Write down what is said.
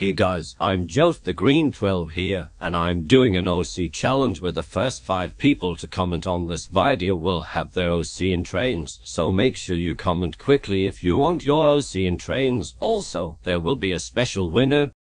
Hey guys, I'm Joseph the Green 12 here, and I'm doing an OC challenge where the first 5 people to comment on this video will have their OC in trains, so make sure you comment quickly if you want your OC in trains. Also, there will be a special winner,